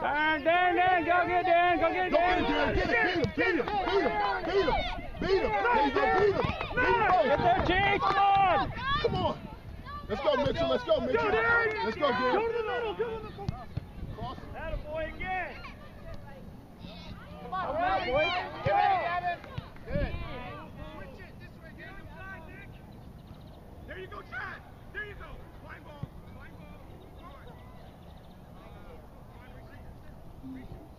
Darn, Dan, Dan, go get Dan, go get Go Dan. get it, Dan. Get him, beat him, beat him, beat him, beat him. There you go, beat him. Beat him. Get there, Chief, come on. Come on. Let's go, Mitchell. Let's go, Mitchell. Let's go, Go to the middle, go to the middle. Atta boy again. Come on, boys. Get ready, Gavin. Good. There you go, Chad. There you go. Flying